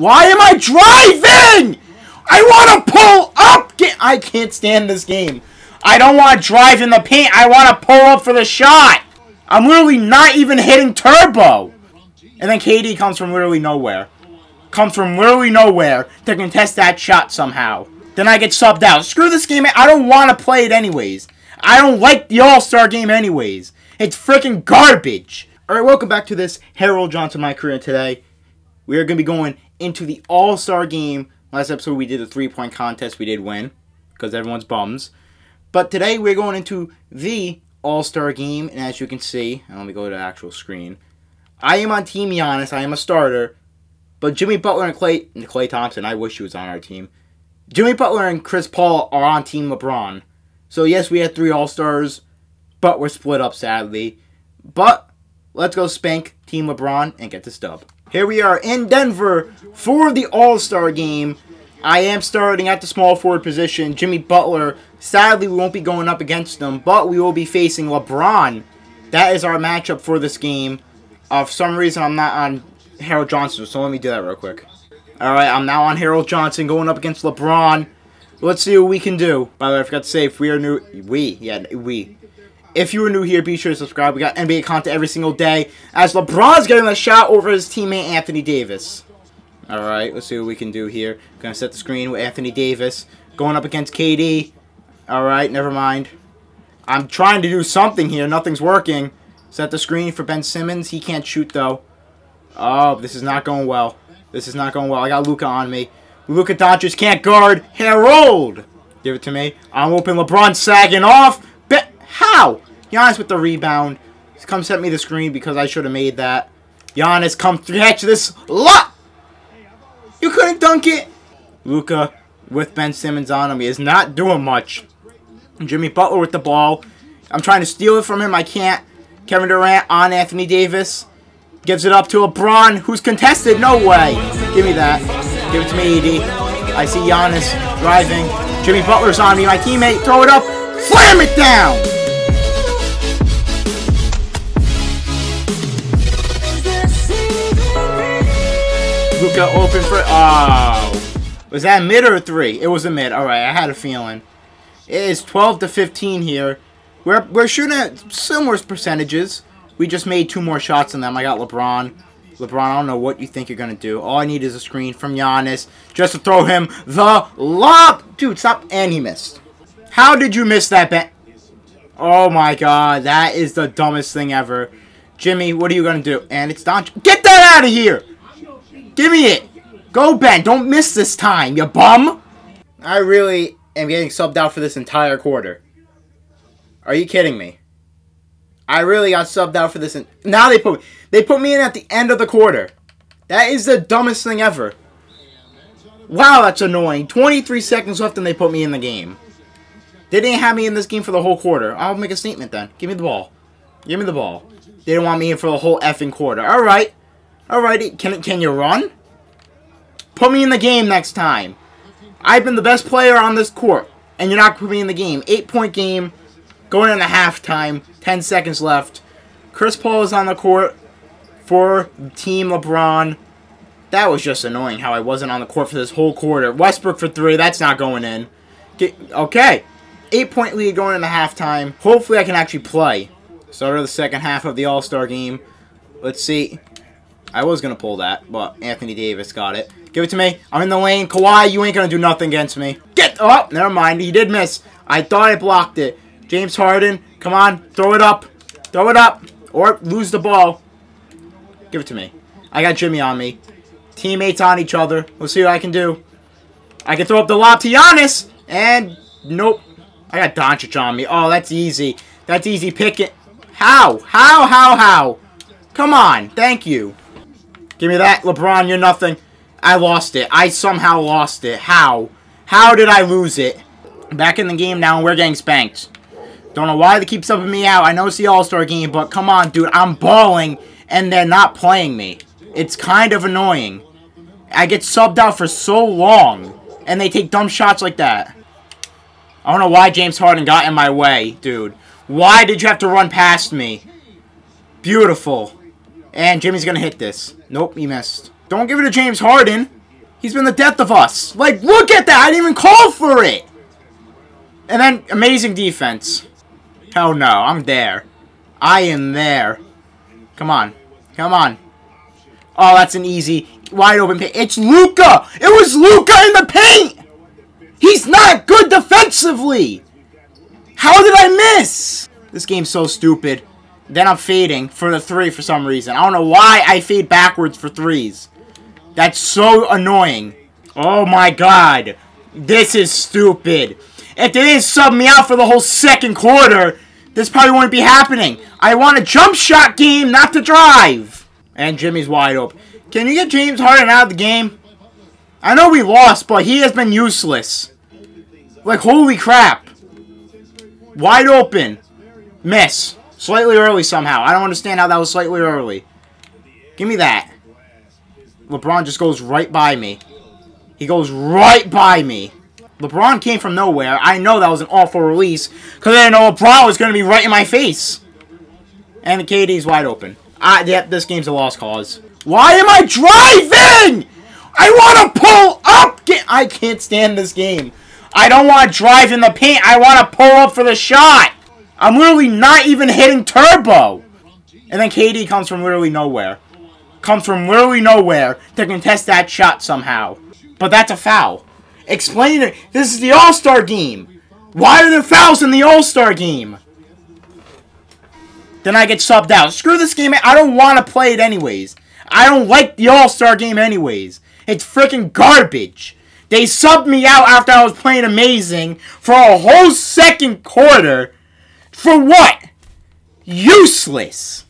Why am I driving? I want to pull up. I can't stand this game. I don't want to drive in the paint. I want to pull up for the shot. I'm literally not even hitting turbo. And then KD comes from literally nowhere. Comes from literally nowhere to contest that shot somehow. Then I get subbed out. Screw this game. I don't want to play it anyways. I don't like the All-Star game anyways. It's freaking garbage. Alright, welcome back to this Harold Johnson My Career today. We are going to be going into the All-Star game. Last episode we did a three-point contest. We did win because everyone's bums. But today we're going into the All-Star game. And as you can see, and let me go to the actual screen. I am on Team Giannis. I am a starter. But Jimmy Butler and Klay and Klay Thompson, I wish he was on our team. Jimmy Butler and Chris Paul are on Team LeBron. So yes, we had three All-Stars, but we're split up sadly. But let's go spank Team LeBron and get this dub. Here we are in Denver for the All-Star game. I am starting at the small forward position. Jimmy Butler, sadly, we won't be going up against him, but we will be facing LeBron. That is our matchup for this game. Uh, for some reason, I'm not on Harold Johnson, so let me do that real quick. Alright, I'm now on Harold Johnson going up against LeBron. Let's see what we can do. By the way, I forgot to say, if we are new... We, yeah, we. If you are new here, be sure to subscribe. We got NBA content every single day. As LeBron's getting a shot over his teammate, Anthony Davis. Alright, let's see what we can do here. Gonna set the screen with Anthony Davis. Going up against KD. Alright, never mind. I'm trying to do something here. Nothing's working. Set the screen for Ben Simmons. He can't shoot, though. Oh, this is not going well. This is not going well. I got Luka on me. Luka Doncic can't guard Harold. Give it to me. I'm open. LeBron sagging off. How? Giannis with the rebound. Come set me the screen because I should have made that. Giannis, come catch this lot. You couldn't dunk it. Luka with Ben Simmons on him. He is not doing much. Jimmy Butler with the ball. I'm trying to steal it from him. I can't. Kevin Durant on Anthony Davis. Gives it up to LeBron, who's contested. No way. Give me that. Give it to me, AD. I see Giannis driving. Jimmy Butler's on me. My teammate. Throw it up. Slam it down. Open for... Oh. Was that mid or three? It was a mid. Alright, I had a feeling. It is 12 to 15 here. We're, we're shooting at similar percentages. We just made two more shots than them. I got LeBron. LeBron, I don't know what you think you're going to do. All I need is a screen from Giannis just to throw him the lob. Dude, stop. And he missed. How did you miss that bet? Oh, my God. That is the dumbest thing ever. Jimmy, what are you going to do? And it's Don. Get that out of here. Give me it. Go, Ben. Don't miss this time, you bum. I really am getting subbed out for this entire quarter. Are you kidding me? I really got subbed out for this. Now they put they put me in at the end of the quarter. That is the dumbest thing ever. Wow, that's annoying. 23 seconds left and they put me in the game. They didn't have me in this game for the whole quarter. I'll make a statement then. Give me the ball. Give me the ball. They didn't want me in for the whole effing quarter. Alright. Alrighty. Can, can you run? Put me in the game next time. I've been the best player on this court. And you're not putting me in the game. Eight point game. Going into halftime. 10 seconds left. Chris Paul is on the court for Team LeBron. That was just annoying how I wasn't on the court for this whole quarter. Westbrook for three. That's not going in. Get, okay. Eight-point lead going into halftime. Hopefully I can actually play. Start of the second half of the All-Star game. Let's see. I was going to pull that, but Anthony Davis got it. Give it to me. I'm in the lane. Kawhi, you ain't going to do nothing against me. Get... Oh, never mind. He did miss. I thought I blocked it. James Harden, come on, throw it up. Throw it up. Or lose the ball. Give it to me. I got Jimmy on me. Teammates on each other. Let's see what I can do. I can throw up the lob to Giannis. And, nope. I got Doncic on me. Oh, that's easy. That's easy picking. How? How? How? How? Come on. Thank you. Give me that. LeBron, you're nothing. I lost it. I somehow lost it. How? How did I lose it? Back in the game now, and we're getting spanked. Don't know why they keep subbing me out. I know it's the All-Star game, but come on, dude. I'm balling, and they're not playing me. It's kind of annoying. I get subbed out for so long, and they take dumb shots like that. I don't know why James Harden got in my way, dude. Why did you have to run past me? Beautiful. And Jimmy's going to hit this. Nope, he missed. Don't give it to James Harden. He's been the death of us. Like, look at that. I didn't even call for it. And then, amazing defense. Hell no, I'm there. I am there. Come on. Come on. Oh, that's an easy, wide open paint. It's Luka! It was Luka in the paint! He's not good defensively! How did I miss? This game's so stupid. Then I'm fading for the three for some reason. I don't know why I fade backwards for threes. That's so annoying. Oh my god. This is stupid. If they didn't sub me out for the whole second quarter, this probably wouldn't be happening. I want a jump shot game, not to drive. And Jimmy's wide open. Can you get James Harden out of the game? I know we lost, but he has been useless. Like, holy crap. Wide open. Miss. Slightly early somehow. I don't understand how that was slightly early. Give me that. LeBron just goes right by me. He goes right by me. LeBron came from nowhere. I know that was an awful release because I didn't know LeBron was going to be right in my face. And the KD's wide open. I, yep, this game's a lost cause. Why am I driving? I want to pull up. I can't stand this game. I don't want to drive in the paint. I want to pull up for the shot. I'm literally not even hitting turbo. And then KD comes from literally nowhere. Comes from literally nowhere to contest that shot somehow. But that's a foul. Explain it. This is the All-Star game. Why are there fouls in the All-Star game? Then I get subbed out. Screw this game. I don't want to play it anyways. I don't like the All-Star game anyways. It's freaking garbage. They subbed me out after I was playing amazing for a whole second quarter. For what? Useless.